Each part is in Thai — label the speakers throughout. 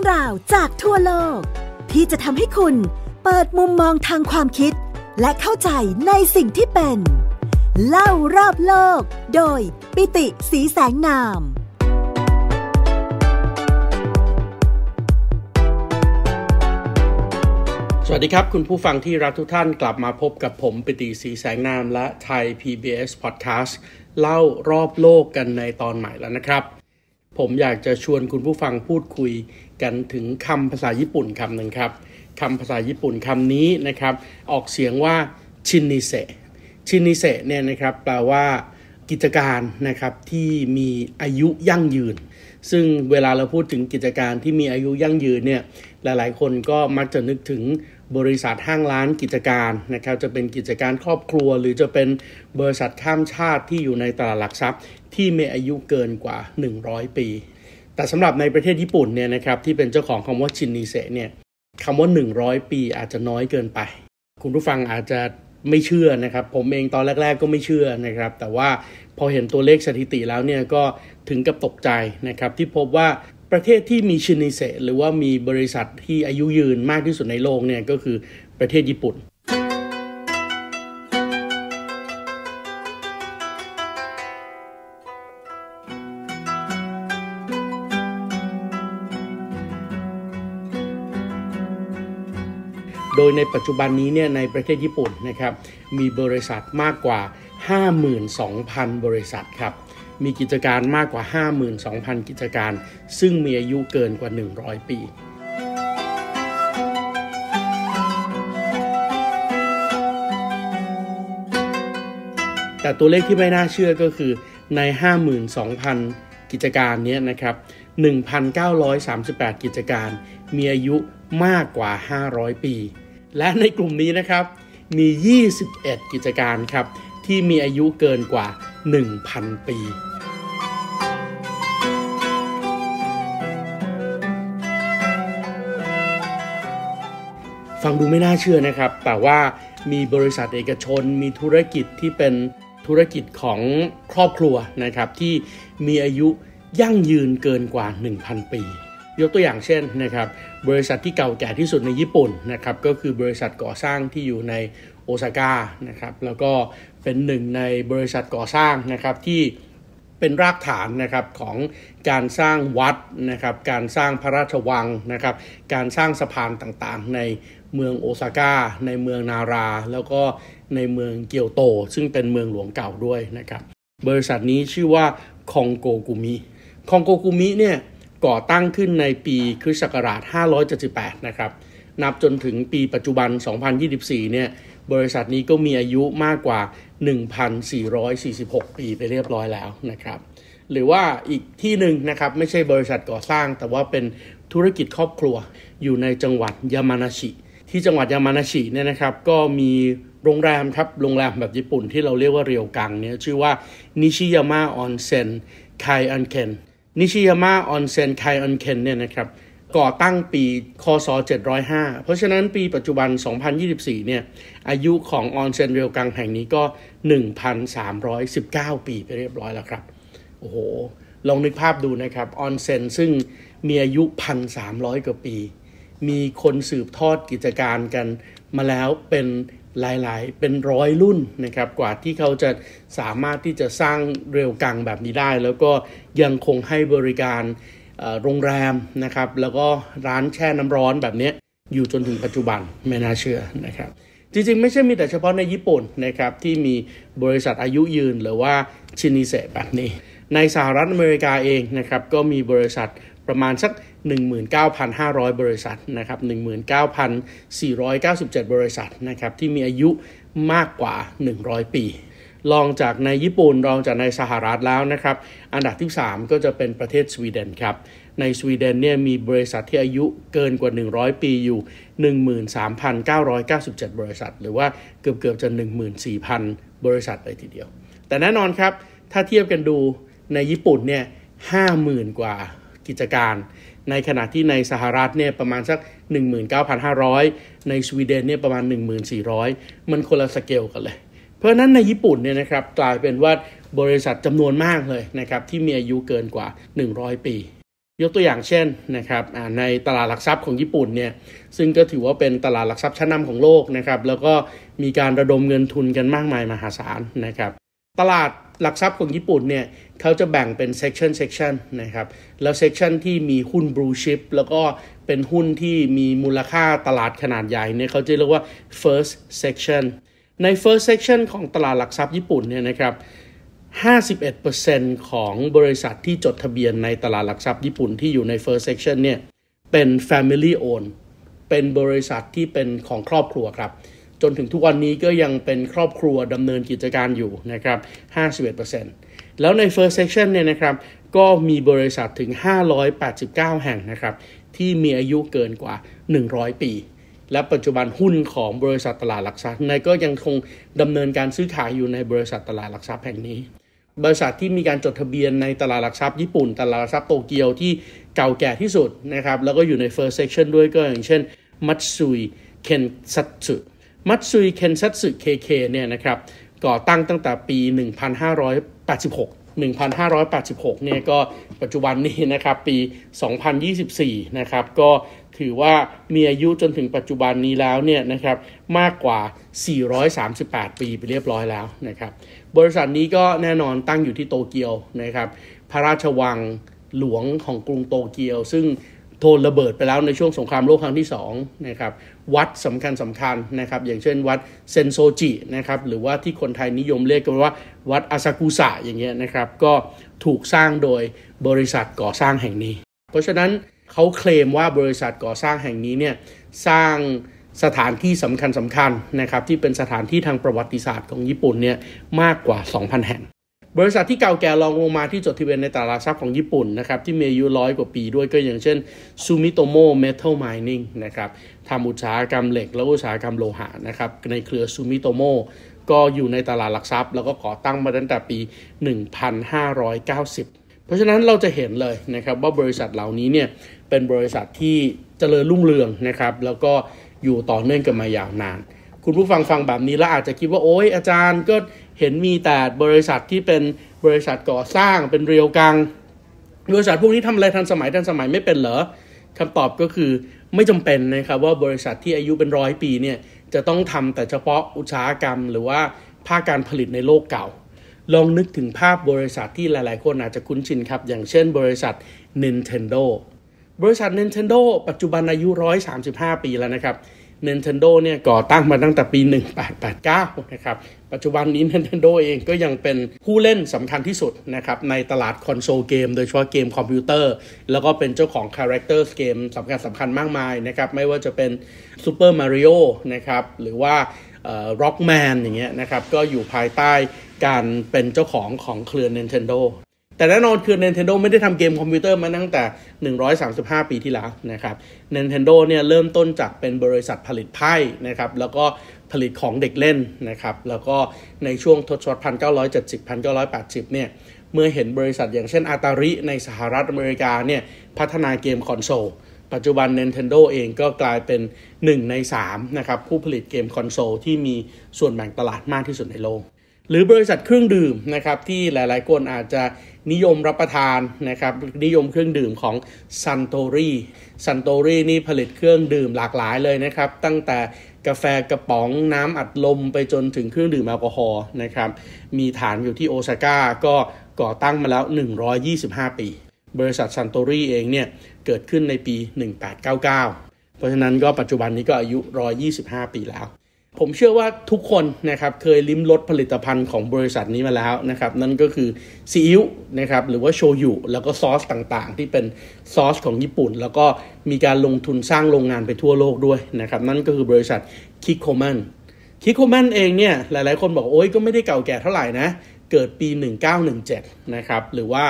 Speaker 1: รื่องราวจากทั่วโลก ที่จะทำให้คุณเปิดมุมมองทางความคิด และเข้าใจในสิ่งที่เป็น เล่ารอบโลก โดยปิติสีแสงนาม
Speaker 2: สวัสดีครับ คุณผู้ฟังที่รักทุกท่านกลับมาพบกับผมปิติสีแสงนามและไทย PBS Podcast เล่ารอบโลกกันในตอนใหม่แล้วนะครับผมอยากจะชวนคุณผู้ฟังพูดคุย กันถึงคำภาษาญี่ปุ่นคำหนึ่งครับคำภาษาญี่ปุ่นคำนี้นะครับ ออกเสียงว่าชินนิเซชินนิเซเนี่ยนะครับแปลว่ากิจการนะครับที่มีอายุยั่งยืน ซึ่งเวลาเราพูดถึงกิจการที่มีอายุยั่งยืนเนี่ยหลายๆ คนก็มักจะนึกถึงบริษัทห้างร้านกิจการนะครับจะเป็นกิจการครอบครัว หรือจะเป็นบริษัทข้ามชาติที่อยู่ในตลาดหลักทรัพย์ ที่มีอายุเกินกว่า 100 ปี แต่สำหรับในประเทศญี่ปุ่นเนี่ยนะครับที่เป็นเจ้าของคำว่าชินนิเซเนี่ยคำว่า 100 ปีอาจจะน้อยเกินไป คุณผู้ฟังอาจจะไม่เชื่อนะครับ ผมเองตอนแรก ๆ ก็ไม่เชื่อนะครับ แต่ว่าพอเห็นตัวเลขสถิติแล้วเนี่ยก็ถึงกับตกใจนะครับที่พบว่าประเทศที่มีชินิเซหรือว่ามีบริษัทที่อายุยืนมากที่สุดในโลกเนี่ยก็คือประเทศญี่ปุ่น โดยในปัจจุบันนี้เนี่ยในประเทศญี่ปุ่นนะครับมีบริษัทมากกว่า 52,000 บริษัทครับมีกิจการมากกว่า 52,000 กิจการ ซึ่งมีอายุเกินกว่า 100 ปีแต่ตัวเลขที่ไม่น่าเชื่อก็คือใน 52,000 กิจการนี้นะครับ 1,938 กิจการมีอายุ มากกว่า 500 ปี และในกลุ่มนี้นะครับ มี 21 กิจการครับ ที่มีอายุเกินกว่า 1,000 ปีฟังดูไม่น่าเชื่อนะครับ แต่ว่ามีบริษัทเอกชน มีธุรกิจที่เป็นธุรกิจของครอบครัวนะครับ ที่มีอายุยั่งยืนเกินกว่า 1,000 ปี ยกตัวอย่างเช่นนะครับบริษัทที่เก่าแก่ที่สุดในญี่ปุ่นนะครับก็คือบริษัทก่อสร้างที่อยู่ในโอซาก้านะครับแล้วก็เป็นหนึ่งในบริษัทก่อสร้างนะครับที่เป็นรากฐานนะครับของการสร้างวัดนะครับการสร้างพระราชวังนะครับการสร้างสะพานต่างๆ ในเมืองโอซาก้าในเมืองนารา แล้วก็ในเมืองเกียวโต ซึ่งเป็นเมืองหลวงเก่าด้วยนะครับบริษัทนี้ชื่อว่าคองโกกุมิคองโกกุมิเนี่ย ก่อตั้งขึ้นในปีคริสต์ศักราช 578 นะครับ นับจนถึงปีปัจจุบัน 2024 เนี่ย บริษัทนี้ก็มีอายุมากกว่า 1,446 ปีไปเรียบร้อยแล้วนะครับ หรือว่าอีกที่หนึ่งนะครับ ไม่ใช่บริษัทก่อสร้าง แต่ว่าเป็นธุรกิจครอบครัว อยู่ในจังหวัดยามานาชิ ที่จังหวัดยามานาชิเนี่ยนะครับ ก็มีโรงแรมครับ โรงแรมแบบญี่ปุ่นที่เราเรียกว่าเรียวกังเนี่ย ชื่อว่านิชิยามะออนเซ็นไคอันเคน นิชิยามะออนเซ็นไคอันเคนเนี่ยนะครับก่อตั้งปีคศ 705 เพราะฉะนั้นปีปัจจุบัน 2024 เนี่ย อายุของออนเซ็นเรียวกังแห่งนี้ก็ 1,319 ปีไปเรียบร้อยแล้วครับ โอ้โห ลองนึกภาพดูนะครับ ออนเซ็นซึ่งมีอายุ 1,300 กว่าปี มีคนสืบทอดกิจการกันมาแล้วเป็น หลายๆ เป็นร้อยรุ่นนะครับกว่าที่เขาจะสามารถที่จะสร้างเร็วกังแบบนี้ได้ แล้วก็ยังคงให้บริการโรงแรมนะครับ แล้วก็ร้านแช่น้ำร้อนแบบนี้อยู่จนถึงปัจจุบันไม่น่าเชื่อนะครับ จริงๆ ไม่ใช่มีแต่เฉพาะในญี่ปุ่นนะครับที่มีบริษัทอายุยืนหรือว่าชินิเซแบบนี้ ในสหรัฐอเมริกาเองนะครับก็มีบริษัท ประมาณสัก 19,500 บริษัทนะครับ19,497 บริษัทนะครับที่มีอายุมากกว่า 100 ปีลองจากในญี่ปุ่นรองจากในสหรัฐแล้วนะครับ อันดับที่ 3 ก็จะเป็นประเทศสวีเดนครับ ในสวีเดนเนี่ยมีบริษัทที่อายุเกินกว่า 100 ปีอยู่ 13,997 บริษัท หรือว่าเกือบเกือบจะ 14,000 บริษัทเลยทีเดียว แต่แน่นอนครับ ถ้าเทียบกันดูในญี่ปุ่นเนี่ย 50,000 กว่า กิจการ ในขณะที่ในสหรัฐเนี่ยประมาณสัก 19,500 ในสวีเดนเนี่ยประมาณ 1,400 มันคนละสเกลกันเลย เพราะนั้นในญี่ปุ่นเนี่ยนะครับกลายเป็นว่าบริษัทจำนวนมากเลยนะครับที่มีอายุเกินกว่า 100 ปียกตัวอย่างเช่นนะครับในตลาดหลักทรัพย์ของญี่ปุ่นเนี่ยซึ่งก็ถือว่าเป็นตลาดหลักทรัพย์ชั้นนาของโลกนะครับแล้วก็มีการระดมเงินทุนกันมากมายมหาศาลนะครับตลาด หลักทรัพย์ของญี่ปุ่นเนี่ยเขาจะแบ่งเป็น section section นะครับ แล้ว section ที่มีหุ้น blue chip แล้วก็เป็นหุ้นที่มีมูลค่าตลาดขนาดใหญ่เนี่ยเขาจะเรียกว่า first section ใน first section ของตลาดหลักทรัพย์ญี่ปุ่นเนี่ยนะครับ 51%ของบริษัทที่จดทะเบียนในตลาดหลักทรัพย์ญี่ปุ่นที่อยู่ใน first section เนี่ยเป็น family owned เป็นบริษัทที่เป็นของครอบครัวครับ จนถึงทุกวันนี้ก็ยังเป็นครอบครัวดำเนินกิจการอยู่นะครับ 51%แล้วใน first section เนี่ยนะครับ ก็มีบริษัทถึง 589 แห่งนะครับ ที่มีอายุเกินกว่า 100 ปี และปัจจุบันหุ้นของบริษัทตลาดหลักทรัพย์ในก็ยังคงดำเนินการซื้อขายอยู่ในบริษัทตลาดหลักทรัพย์แห่งนี้ บริษัทที่มีการจดทะเบียนในตลาดหลักทรัพย์ญี่ปุ่น ตลาดหลักทรัพย์โตเกียวที่เก่าแก่ที่สุดนะครับ แล้วก็อยู่ใน first section ด้วยก็อย่างเช่นมัตซุยเคนซัตสึ มัตซุยเคนซัตสึเคเคเนี่ยนะครับก่อตั้งตั้งแต่ปี 1586 1586 เนี่ยก็ปัจจุบันนี้นะครับปี 2024 นะครับก็ถือว่ามีอายุจนถึงปัจจุบันนี้แล้วเนี่ยนะครับมากกว่า 438 ปีไปเรียบร้อยแล้วนะครับบริษัทนี้ก็แน่นอนตั้งอยู่ที่โตเกียวนะครับพระราชวังหลวงของกรุงโตเกียว ซึ่ง โทนระเบิดไปแล้วในช่วงสงครามโลกครั้งที่2นะครับวัดสำคัญสำคัญนะครับอย่างเช่นวัดเซนโซจินะครับหรือว่าที่คนไทยนิยมเรียกกันว่าวัดอาซากุสะอย่างเงี้ยนะครับก็ถูกสร้างโดยบริษัทก่อสร้างแห่งนี้ เพราะฉะนั้นเขาเคลมว่าบริษัทก่อสร้างแห่งนี้เนี่ยสร้างสถานที่สำคัญสำคัญนะครับที่เป็นสถานที่ทางประวัติศาสตร์ของญี่ปุ่นเนี่ยมากกว่า 2,000 แห่ง บริษัทที่เก่าแก่รองลงมาที่จดทะเบียนในตลาดทรัพย์ของญี่ปุ่นนะครับที่มีอายุร้อยกว่าปีด้วยก็อย่างเช่น Sumitomo Metal Mining นะครับทำอุตสาหกรรมเหล็กและอุตสาหกรรมโลหะนะครับในเครือซูมิโตโมก็อยู่ในตลาดหลักทรัพย์ แล้วก็ก่อตั้งมาตั้งแต่ปี 1590 เพราะฉะนั้นเราจะเห็นเลยนะครับว่าบริษัทเหล่านี้เนี่ยเป็นบริษัทที่เจริญรุ่งเรืองนะครับแล้วก็อยู่ต่อเนื่องกันมายาวนาน คุณผู้ฟังฟังแบบนี้แล้วอาจจะคิดว่าโอ๊ยอาจารย์ก็ เห็นมีแต่บริษัทที่เป็นบริษัทก่อสร้างเป็นเรียวกัง บริษัทพวกนี้ทำอะไรทันสมัยทันสมัยไม่เป็นเหรอคำตอบก็คือไม่จำเป็นนะครับว่าบริษัทที่อายุเป็นร้อยปีเนี่ยจะต้องทำแต่เฉพาะอุตสาหกรรม หรือว่าภาคการผลิตในโลกเก่า ลองนึกถึงภาพบริษัทที่หลาย ๆ คนอาจจะคุ้นชินครับ อย่างเช่นบริษัท Nintendo บริษัท Nintendo ปัจจุบันอายุ 135 ปีแล้วนะครับ Nintendo เนี่ยก่อตั้งมาตั้งแต่ปี 1889 นะครับ ปัจจุบันนี้ Nintendo เองก็ยังเป็นผู้เล่นสำคัญที่สุดนะครับในตลาดคอนโซลเกม โดยเฉพาะเกมคอมพิวเตอร์ แล้วก็เป็นเจ้าของ character เกมสำคัญสำคัญมากมายนะครับ ไม่ว่าจะเป็น Super Mario นะครับหรือว่า Rockman อย่างเงี้ยนะครับ ก็อยู่ภายใต้การเป็นเจ้าของของเครือ Nintendo แต่แน่นอนคือ Nintendo ไม่ได้ทำเกมคอมพิวเตอร์มาตั้งแต่ 135 ปีที่แล้วนะครับ Nintendo เนี่ยเริ่มต้นจากเป็นบริษัทผลิตไพ่นะครับแล้วก็ผลิตของเด็กเล่นนะครับแล้วก็ในช่วงทศวรรษ 1970-1980 เนี่ยเมื่อเห็นบริษัทอย่างเช่นอาตาริในสหรัฐอเมริกาเนี่ยพัฒนาเกมคอนโซลปัจจุบัน Nintendo เองก็กลายเป็น 1 ใน3นะครับผู้ผลิตเกมคอนโซลที่มีส่วนแบ่งตลาดมากที่สุดในโลก หรือบริษัทเครื่องดื่มนะครับที่หลายๆคนอาจจะนิยมรับประทานนะครับนิยมเครื่องดื่มของ Suntory Suntory นี่ผลิตเครื่องดื่มหลากหลายเลยนะครับ ตั้งแต่กาแฟกระป๋องน้ำอัดลมไปจนถึงเครื่องดื่มแอลกอฮอล์นะครับมีฐานอยู่ที่โอซาก้าก็ก่อตั้งมาแล้ว 125 ปี บริษัท Suntory เองเนี่ยเกิดขึ้นในปี 1899 เพราะฉะนั้นก็ปัจจุบันนี้ก็อายุ 125 ปีแล้ว ผมเชื่อว่าทุกคนนะครับเคยลิ้มรสผลิตภัณฑ์ของบริษัทนี้มาแล้วนะครับนั่นก็คือซีอิ๊วนะครับหรือว่าโชยุแล้วก็ซอสต่างๆ ที่เป็นซอสของญี่ปุ่น แล้วก็มีการลงทุนสร้างโรงงานไปทั่วโลกด้วยนะครับนั่นก็คือบริษัทคิโคแมนคิโคแมนเองเนี่ยหลายๆคนบอกโอ้ยก็ไม่ได้เก่าแก่เท่าไหร่นะเกิดปี 1917 นะครับหรือว่า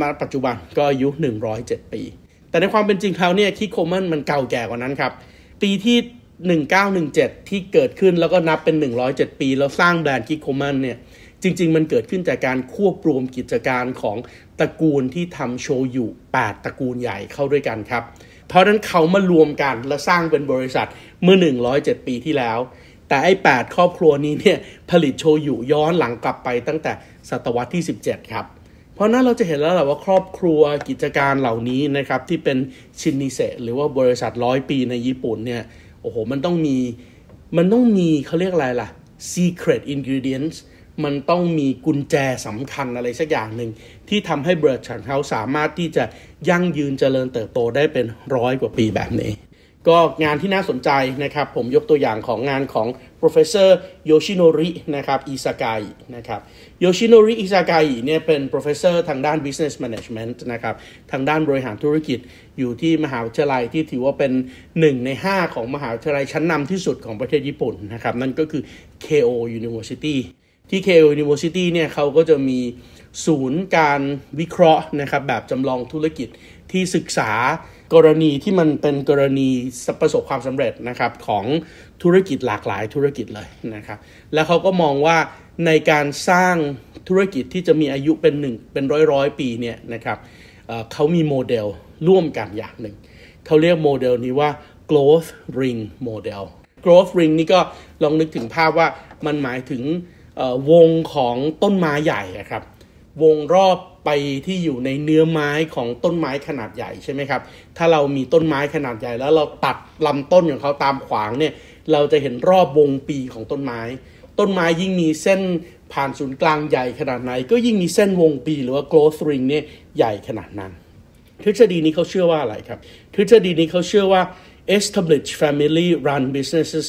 Speaker 2: มาปัจจุบันก็อายุ 107 ปี แต่ในความเป็นจริงแล้วเนี่ยคิโคแมนมันเก่าแก่กว่านั้นครับปีที่ 1917 ที่เกิดขึ้นแล้วก็นับเป็น 107 ปี แล้วสร้างแบรนด์คิโคแมนเนี่ยจริง ๆ มันเกิดขึ้นจากการควบรวมกิจการของตระกูลที่ทำโชยุ8ตระกูลใหญ่เข้าด้วยกันครับ เพราะนั้นเขามารวมกันและสร้างเป็นบริษัทเมื่อ 107 ปีที่แล้ว แต่ไอ้ 8 ครอบครัวนี้เนี่ยผลิตโชยุย้อนหลังกลับไปตั้งแต่ศตวรรษที่ 17 ครับ เพราะนั้นเราจะเห็นแล้วแหละว่าครอบครัวกิจการเหล่านี้นะครับที่เป็นชินนิเซหรือว่าบริษัทร้อยปีในญี่ปุ่นเนี่ย โอ้โห มันต้องมี มันต้องมีเขาเรียกอะไรล่ะ secret ingredients มันต้องมีกุญแจสำคัญอะไรสักอย่างหนึ่ง ที่ทำให้บริษัทเขาสามารถที่จะยั่งยืนเจริญเติบโตได้เป็นร้อยกว่าปีแบบนี้ ก็งานที่น่าสนใจนะครับผมยกตัวอย่างของงานของ professor Yoshinori นะครับอิซากายนะครับ Yoshinori อิซากายเนี่ยเป็น professor ทางด้าน business management นะครับทางด้านบริหารธุรกิจอยู่ที่มหาวิทยาลัยที่ถือว่าเป็นหนึ่งใน 5 ของมหาวิทยาลัยชั้นนำที่สุดของประเทศญี่ปุ่นนะครับนั่นก็คือ KO University ที่ Keio University เนี่ยเขาก็จะมีศูนย์การวิเคราะห์นะครับแบบจำลองธุรกิจที่ศึกษากรณีที่มันเป็นกรณีประสบความสำเร็จนะครับของธุรกิจหลากหลายธุรกิจเลยนะครับ แล้วเขาก็มองว่าในการสร้างธุรกิจที่จะมีอายุเป็นหนึ่งเป็นร้อยร้อยปีเนี่ยนะครับเขามีโมเดลร่วมกันอย่างหนึ่ง เขาเรียกโมเดลนี้ว่า growth ring model growth ring นี่ก็ลองนึกถึงภาพว่ามันหมายถึง วงของต้นไม้ใหญ่ครับ วงรอบไปที่อยู่ในเนื้อไม้ของต้นไม้ขนาดใหญ่ใช่ไหมครับ ถ้าเรามีต้นไม้ขนาดใหญ่ แล้วเราตัดลำต้นของเขาตามขวางเนี่ย เราจะเห็นรอบวงปีของต้นไม้ ต้นไม้ยิ่งมีเส้นผ่านศูนย์กลางใหญ่ขนาดไหน ก็ยิ่งมีเส้นวงปีหรือว่า growth ring เนี่ยใหญ่ขนาดนั้น ทฤษฎีนี้เขาเชื่อว่าอะไรครับ ทฤษฎีนี้เขาเชื่อว่า established family run businesses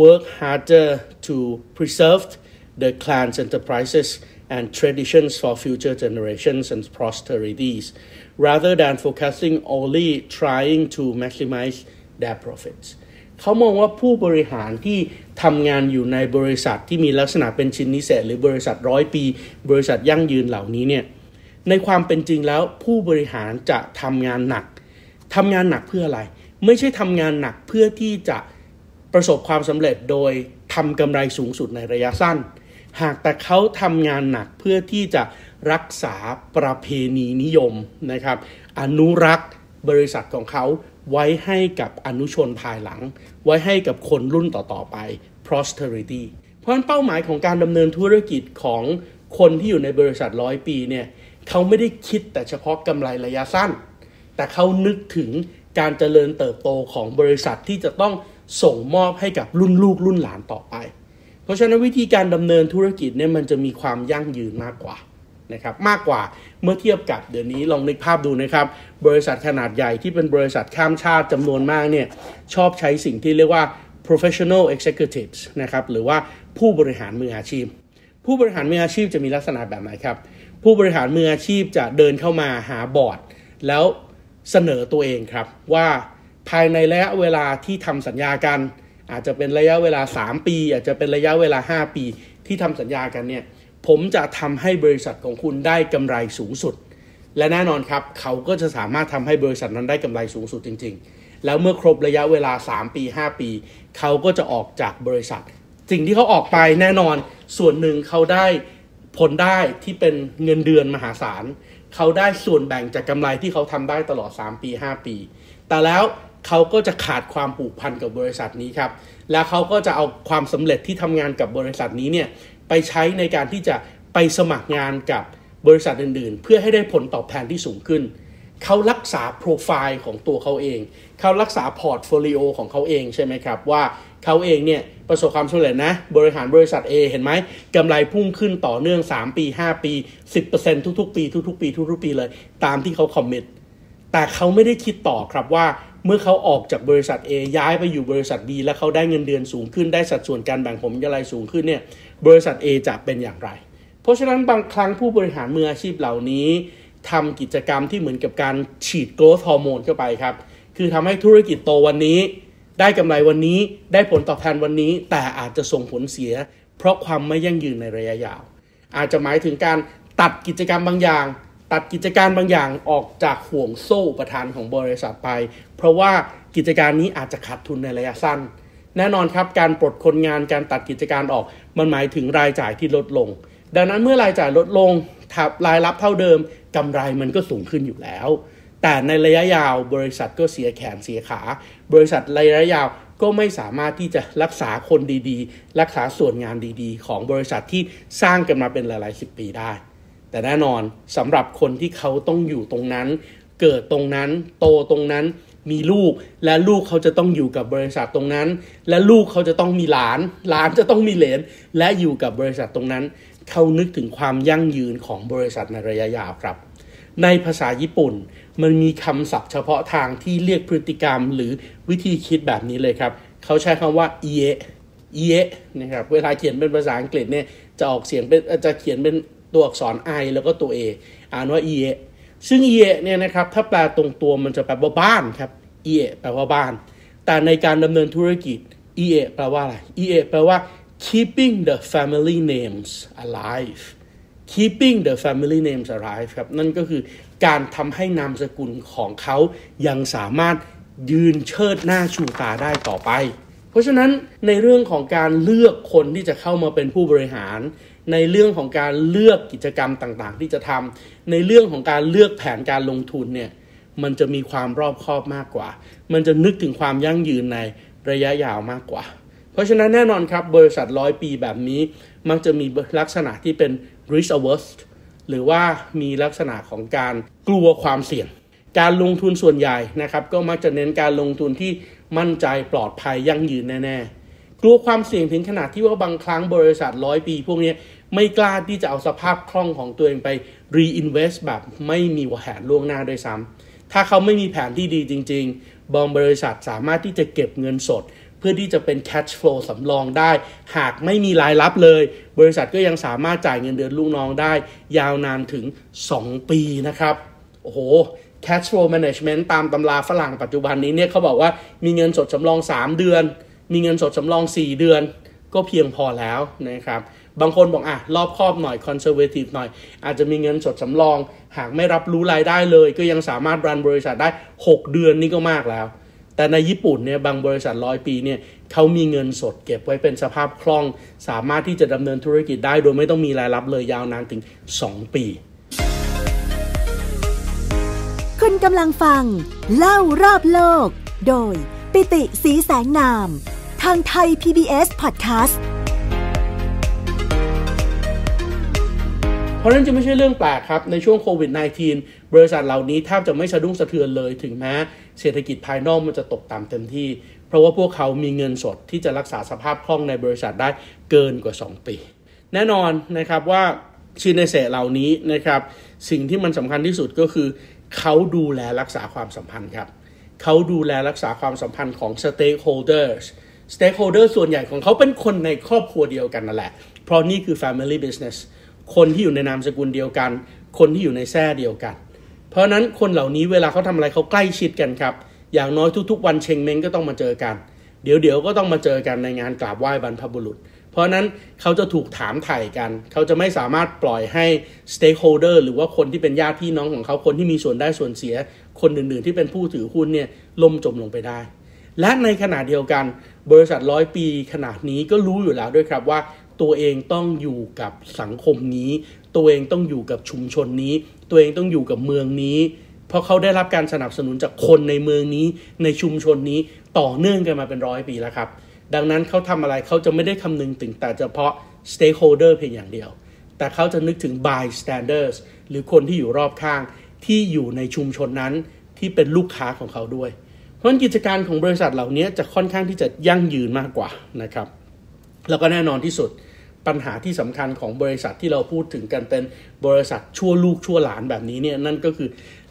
Speaker 2: work harder to preserve the clan's enterprises and traditions for future generations and posterities rather than focusing only trying to maximize their profits เขามองว่าผู้บริหารที่ทำงานอยู่ในบริษัทที่มีลักษณะเป็นชิ้นนิเศษหรือบริษัทร้อยปี บริษัทยั่งยืนเหล่านี้เนี่ย ในความเป็นจริงแล้วผู้บริหารจะทำงานหนักทำงานหนักเพื่ออะไร ไม่ใช่ทำงานหนักเพื่อที่จะประสบความสำเร็จโดยทำกำไรสูงสุดในระยะสั้น หากแต่เขาทำงานหนักเพื่อที่จะรักษาประเพณีนิยมนะครับ อนุรักษ์บริษัทของเขาไว้ให้กับอนุชนภายหลัง ไว้ให้กับคนรุ่นต่อๆไป posterity เพราะฉะนั้นเป้าหมายของการดำเนินธุรกิจของคนที่อยู่ในบริษัทร้อยปีเนี่ยเขาไม่ได้คิดแต่เฉพาะกำไรระยะสั้น แต่เขานึกถึงการเจริญเติบโตของบริษัทที่จะต้องส่งมอบให้กับรุ่นลูกรุ่นหลานต่อไป เพราะฉะนั้นวิธีการดำเนินธุรกิจเนี่ยมันจะมีความยั่งยืนมากกว่านะครับมากกว่าเมื่อเทียบกับเดี๋ยวนี้ลองนึกภาพดูนะครับ บริษัทขนาดใหญ่ที่เป็นบริษัทข้ามชาติจำนวนมากเนี่ยชอบใช้สิ่งที่เรียกว่า professional executives นะครับหรือว่าผู้บริหารมืออาชีพ ผู้บริหารมืออาชีพจะมีลักษณะแบบไหนครับ ผู้บริหารมืออาชีพจะเดินเข้ามาหาบอร์ด แล้วเสนอตัวเองครับว่าภายในระยะเวลาที่ทำสัญญากัน อาจจะเป็นระยะเวลา 3 ปี อาจจะเป็นระยะเวลา 5 ปีที่ทำสัญญากันเนี่ยผมจะทำให้บริษัทของคุณได้กำไรสูงสุด และแน่นอนครับ เขาก็จะสามารถทำให้บริษัทนั้นได้กำไรสูงสุดจริง ๆ แล้วเมื่อครบระยะเวลา 3 ปี 5 ปี เขาก็จะออกจากบริษัท สิ่งที่เขาออกไปแน่นอนส่วนหนึ่งเขาได้ผลได้ที่เป็นเงินเดือนมหาศาล เขาได้ส่วนแบ่งจากกำไรที่เขาทำได้ตลอด 3 ปี 5 ปี แต่แล้ว เขาก็จะขาดความผูกพันกับบริษัทนี้ครับ แล้วเขาก็จะเอาความสำเร็จที่ทำงานกับบริษัทนี้เนี่ยไปใช้ในการที่จะไปสมัครงานกับบริษัทอื่นๆ เพื่อให้ได้ผลตอบแทนที่สูงขึ้น เขารักษาโปรไฟล์ของตัวเขาเอง เขารักษา portfolio ของเขาเองใช่ไหมครับ ว่าเขาเองเนี่ยประสบความสำเร็จนะ บริหารบริษัท A เห็นไหมกำไรพุ่งขึ้นต่อเนื่อง 3 ปี 5 ปี 10%ทุกๆ ปี ทุกๆ ปี ทุกๆ ปีเลย ตามที่เขา commit แต่เขาไม่ได้คิดต่อครับว่า มื่อเขาออกจากบริษัท A ย้ายไปอยู่บริษัท B แล้วเขาได้เงินเดือนสูงขึ้นได้สัดส่วนการแบ่งผลกำไรสูงขึ้นเนี่ยบริษัท A จะเป็นอย่างไร เพราะฉะนั้นบางครั้งผู้บริหารมืออาชีพเหล่านี้ทำกิจกรรมที่เหมือนกับการฉีดโกรทฮอร์โมนเข้าไปครับ คือทำให้ธุรกิจโตวันนี้ ได้กำไรวันนี้ได้ผลตอบแทนวันนี้ แต่อาจจะส่งผลเสีย เพราะความไม่ยั่งยืนในระยะยาว อาจจะหมายถึงการตัดกิจกรรมบางอย่าง ตัดกิจการบางอย่างออกจากห่วงโซ่ประธานของบริษัทไป เพราะว่ากิจการนี้อาจจะขาดทุนในระยะสั้น แน่นอนครับการปลดคนงานการตัดกิจการออกมันหมายถึงรายจ่ายที่ลดลง ดังนั้นเมื่อรายจ่ายลดลงทับรายรับเท่าเดิมกำไรมันก็สูงขึ้นอยู่แล้ว แต่ในระยะยาวบริษัทก็เสียแขนเสียขา บริษัทระยะยาวก็ไม่สามารถที่จะรักษาคนดีๆ รักษาส่วนงานดีๆ ของบริษัทที่สร้างกันมาเป็นหลายๆสิบปีได้ แต่แน่นอนสำหรับคนที่เขาต้องอยู่ตรงนั้น เกิดตรงนั้น โตตรงนั้น มีลูก และลูกเขาจะต้องอยู่กับบริษัทตรงนั้น และลูกเขาจะต้องมีหลาน หลานจะต้องมีเหลน และอยู่กับบริษัทตรงนั้น เขานึกถึงความยั่งยืนของบริษัทในระยะยาวครับ ในภาษาญี่ปุ่น มันมีคำศัพท์เฉพาะทางที่เรียกพฤติกรรมหรือวิธีคิดแบบนี้เลยครับ เขาใช้คำว่าเอะเอะนะครับ เวลาเขียนเป็นภาษาอังกฤษเนี่ยจะออกเสียงเป็นจะเขียนเป็น ตัวอักษร I แล้วก็ตัว A อ่านว่า e อซึ่ง e อเนี่ยนะครับถ้าแปลตรงตัวมันจะแปลว่าบ้านครับ e อแปลว่าบ้าน แต่ในการดำเนินธุรกิจ e อแปลว่าอะไร e อแปลว่า keeping the family names alive keeping the family names alive ครับนั่นก็คือการทำให้นามสกุลของเขายังสามารถยืนเชิดหน้าชูตาได้ต่อไป เพราะฉะนั้นในเรื่องของการเลือกคนที่จะเข้ามาเป็นผู้บริหาร ในเรื่องของการเลือกกิจกรรมต่างๆ ที่จะทำในเรื่องของการเลือกแผนการลงทุนเนี่ยมันจะมีความรอบคอบมากกว่า มันจะนึกถึงความยั่งยืนในระยะยาวมากกว่า เพราะฉะนั้นแน่นอนครับบริษัทร้อยปีแบบนี้ มักจะมีลักษณะที่เป็น risk averse หรือว่ามีลักษณะของการกลัวความเสี่ยง การลงทุนส่วนใหญ่นะครับ ก็มักจะเน้นการลงทุนที่มั่นใจปลอดภัยยั่งยืนแน่ๆ กลัวความเสี่ยงถึงขนาดที่ว่าบางครั้งบริษัทร้อยปี พวกนี้ไม่กล้าที่จะเอาสภาพคล่องของตัวเองไป reinvest แบบไม่มีแผนล่วงหน้าด้วยซ้ำถ้าเขาไม่มีแผนที่ดีจริง ๆ บางบริษัทสามารถที่จะเก็บเงินสด เพื่อที่จะเป็น cash flow สำรองได้ หากไม่มีรายรับเลย บริษัทก็ยังสามารถจ่ายเงินเดือนลูกน้องได้ ยาวนานถึง 2 ปีนะครับ โอ้โห cash flow management ตามตำราฝรั่งปัจจุบันนี้เนี่ยเขาบอกว่ามีเงินสดสำรอง 3 เดือน มีเงินสดสำรอง 4 เดือนก็เพียงพอแล้วนะครับ บางคนบอกอะรอบครอบหน่อยคอนเซอร์เวทีฟหน่อย อาจจะมีเงินสดสำรอง หากไม่รับรู้รายได้เลย ก็ยังสามารถรันบริษัทได้ 6 เดือนนี่ก็มากแล้ว แต่ในญี่ปุ่นเนี่ยบางบริษัทร้อยปีเนี่ยเขามีเงินสดเก็บไว้เป็นสภาพคล่อง สามารถที่จะดำเนินธุรกิจได้ โดยไม่ต้องมีรายรับเลยยาวนานถึง 2 ปี
Speaker 1: คุณกำลังฟัง เล่ารอบโลก โดยปิติสีแสงนาม ทางไทย PBS Podcast
Speaker 2: ราะนั้นจะไม่ใช่เรื่องแปลกครับ ในช่วงโควิด -19 บริษัทเหล่านี้แทบจะไม่สะดุ้งสะเทือนเลยถึงแม้เศรษฐกิจภายนอกมันจะตกต่ำเต็มที่ เพราะว่าพวกเขามีเงินสดที่จะรักษาสภาพคล่องในบริษัทได้เกินกว่า 2 ปี แน่นอนนะครับว่าชินเนเซเหล่านี้นะครับ สิ่งที่มันสำคัญที่สุดก็คือ เขาดูแลรักษาความสัมพันธ์ครับ เขาดูแลรักษาความสัมพันธ์ของ stakeholders stakeholder ส่วนใหญ่ของเขาเป็นคนในครอบครัวเดียวกันนั่นแหละ เพราะนี่คือ family business คนที่อยู่ในนามสกุลเดียวกัน คนที่อยู่ในแท้เดียวกัน เพราะนั้นคนเหล่านี้เวลาเขาทำอะไรเขาใกล้ชิดกันครับ อย่างน้อยทุกๆ วันเชงเม้งก็ต้องมาเจอกัน เดี๋ยวเดี๋ยวก็ต้องมาเจอกันในงานกราบไหว้บรรพบุรุษ เพราะนั้นเขาจะถูกถามไถ่กัน เขาจะไม่สามารถปล่อยให้ stakeholder หรือว่าคนที่เป็นญาติพี่น้องของเขาคนที่มีส่วนได้ส่วนเสีย คนอื่นๆที่เป็นผู้ถือหุ้นเนี่ยล่มจมลงไปได้ และในขณะเดียวกัน บริษัทร้อยปีขนาดนี้ก็รู้อยู่แล้วด้วยครับว่า ตัวเองต้องอยู่กับสังคมนี้ ตัวเองต้องอยู่กับชุมชนนี้ ตัวเองต้องอยู่กับเมืองนี้ เพราะเขาได้รับการสนับสนุนจากคนในเมืองนี้ในชุมชนนี้ต่อเนื่องกันมาเป็นร้อยปีแล้วครับ ดังนั้นเขาทำอะไรเขาจะไม่ได้คำนึงถึงแต่เฉพาะ stakeholder เพียงอย่างเดียว แต่เขาจะนึกถึง bystanders หรือคนที่อยู่รอบข้างที่อยู่ในชุมชนนั้นที่เป็นลูกค้าของเขาด้วย ราะกิจการของบริษัทเหล่านี้จะค่อนข้างที่จะยั่งยืนมากกว่านะครับ แล้วก็แน่นอนที่สุดปัญหาที่สำคัญของบริษัทที่เราพูดถึงกันเป็นบริษัทชั่วลูกชั่วหลานแบบนี้เนี่ยนั่นก็คือ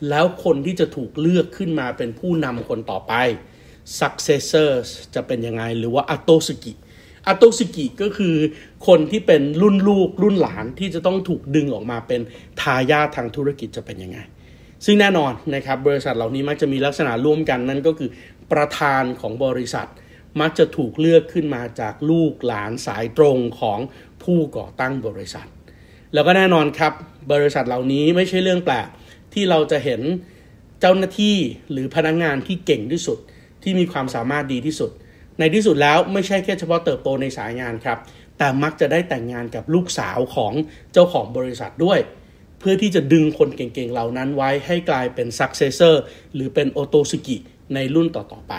Speaker 2: แล้วคนที่จะถูกเลือกขึ้นมาเป็นผู้นำคนต่อไป successors จะเป็นยังไง หรือว่าอัตโตสกิอัตโตสกิก็คือคนที่เป็นรุ่นลูกรุ่นหลานที่จะต้องถูกดึงออกมาเป็นทายาททางธุรกิจจะเป็นยังไง ซึ่งแน่นอนนะครับบริษัทเหล่านี้มักจะมีลักษณะร่วมกันนั่นก็คือประธานของบริษัท มักจะถูกเลือกขึ้นมาจากลูกหลานสายตรงของผู้ก่อตั้งบริษัท แล้วก็แน่นอนครับบริษัทเหล่านี้ไม่ใช่เรื่องแปลกที่เราจะเห็นเจ้าหน้าที่หรือพนักงงานที่เก่งที่สุดที่มีความสามารถดีที่สุด ในที่สุดแล้วไม่ใช่แค่เฉพาะเติบโตในสายงานครับ แต่มักจะได้แต่งงานกับลูกสาวของเจ้าของบริษัทด้วย เพื่อที่จะดึงคนเก่งๆเหล่านั้นไว้ให้กลายเป็น successor หรือเป็น跡継ぎในรุ่นต่อๆไป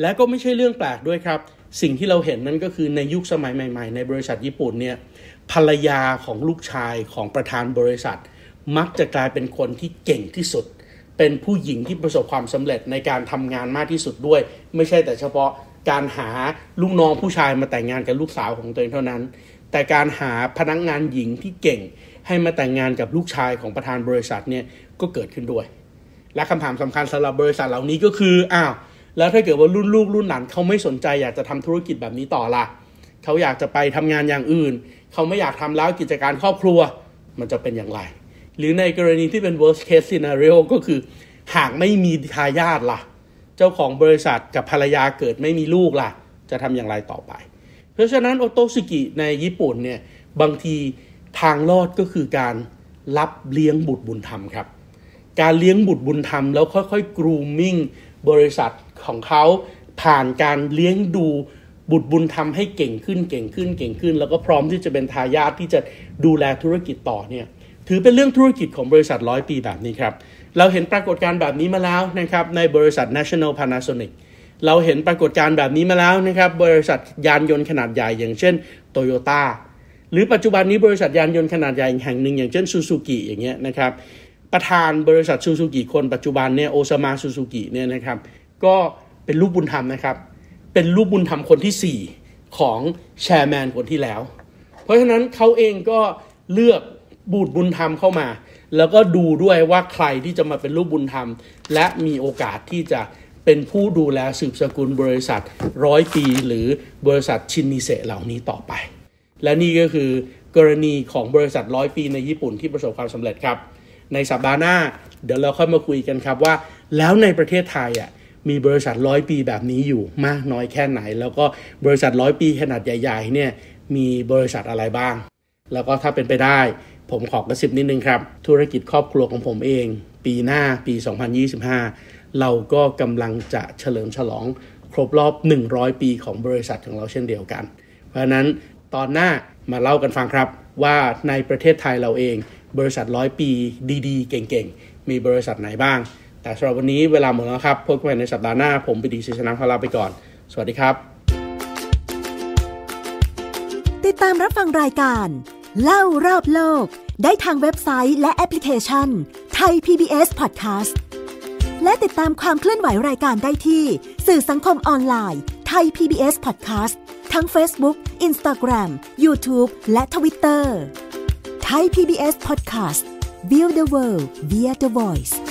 Speaker 2: และก็ไม่ใช่เรื่องแปลกด้วยครับ สิ่งที่เราเห็นนั่นก็คือในยุคสมัยใหม่ ๆ ในบริษัทญี่ปุ่นเนี่ยภรรยาของลูกชายของประธานบริษัท มักจะกลายเป็นคนที่เก่งที่สุด เป็นผู้หญิงที่ประสบความสำเร็จในการทำงานมากที่สุดด้วย ไม่ใช่แต่เฉพาะการหาลูกน้องผู้ชายมาแต่งงานกับลูกสาวของตัวเองเท่านั้น แต่การหาพนักงงานหญิงที่เก่ง ให้มาแต่งงานกับลูกชายของประธานบริษัทเนี่ยก็เกิดขึ้นด้วย และคำถามสำคัญสำหรับบริษัทเหล่านี้ก็คืออ้าวแล้วถ้าเกิดว่ารุ่นลูกรุ่นหลานเขาไม่สนใจอยากจะทำธุรกิจแบบนี้ต่อละเขาอยากจะไปทำงานอย่างอื่น เขาไม่อยากทำแล้วกิจการครอบครัวมันจะเป็นอย่างไร หรือในกรณีที่เป็น worst case scenario ก็คือ หากไม่มีทายาทละ่ะ เจ้าของบริษัทกับภรรยาเกิดไม่มีลูกละ่ะ จะทำอย่างไรต่อไป เพราะฉะนั้นโอโตสุกิในญี่ปุ่นเนี่ยบางที ทางรอดก็คือการรับเลี้ยงบุตรบุญธรรมครับ การเลี้ยงบุตรบุญธรรมแล้วค่อยๆ grooming บริษัทของเขาผ่านการเลี้ยงดูบุตรบุญธรรมให้เก่งขึ้นเก่งขึ้นเก่งขึ้น แล้วก็พร้อมที่จะเป็นทายาทที่จะดูแลธุรกิจต่อเนี่ยถือเป็นเรื่องธุรกิจของบริษัทร้อยปีแบบนี้ครับ เราเห็นปรากฏการณ์แบบนี้มาแล้วนะครับในบริษัท National Panasonic เราเห็นปรากฏการณ์แบบนี้มาแล้วนะครับบริษัทยานยนต์ขนาดใหญ่อย่างเช่นโตโยต้า หรือปัจจุบันนี้บริษัทยานยนต์ขนาดใหญ่แห่งหนึ่งอย่างเช่นซูซูกิอย่างเงี้ยนะครับประธานบริษัทซูซูกิคนปัจจุบันเนี่ยโอซามาซูซูกิเนี่ยนะครับก็เป็นลูกบุญธรรมนะครับ เป็นลูกบุญธรรมคนที่ 4 ของแชร์แมนคนที่แล้ว เพราะฉะนั้นเขาเองก็เลือกบุตรบุญธรรมเข้ามา แล้วก็ดูด้วยว่าใครที่จะมาเป็นลูกบุญธรรม และมีโอกาสที่จะเป็นผู้ดูแลสืบสกุลบริษัทร้อยปี หรือบริษัทชินนิเซเหล่านี้ต่อไป และนี่ก็คือกรณีของบริษัทร้อยปีในญี่ปุ่นที่ประสบความสำเร็จครับ ในสัปดาห์หน้า เดี๋ยวเราค่อยมาคุยกันครับว่า แล้วในประเทศไทยอะมีบริษัทร้อยปีแบบนี้อยู่มากน้อยแค่ไหน แล้วก็บริษัทร้อยปีขนาดใหญ่ๆเนี่ยมีบริษัทอะไรบ้าง แล้วก็ถ้าเป็นไปได้ ผมขอกระสิบนิดนึงครับ ธุรกิจครอบครัวของผมเอง ปีหน้าปี 2025 เราก็กำลังจะเฉลิมฉลองครบรอบ 100 ปีของบริษัทของเราเช่นเดียวกัน เพราะฉะนั้น ตอนหน้ามาเล่ากันฟังครับว่าในประเทศไทยเราเอง บริษัทร้อยปีดีๆ เก่งๆ มีบริษัทไหนบ้าง แต่สำหรับวันนี้เวลาหมดแล้วครับพบกันในสัปดาห์หน้าผมปิติศรีแสงนามขอลาไปก่อน สวัสดีครับ
Speaker 1: ติดตามรับฟังรายการ เล่ารอบโลก ได้ทางเว็บไซต์และแอปพลิเคชันไทย PBS Podcast และติดตามความเคลื่อนไหวรายการได้ที่ สื่อสังคมออนไลน์ Thai PBS Podcast ทั้ง Facebook, Instagram, YouTube และ Twitter ไทย PBS Podcast Build the world via the voice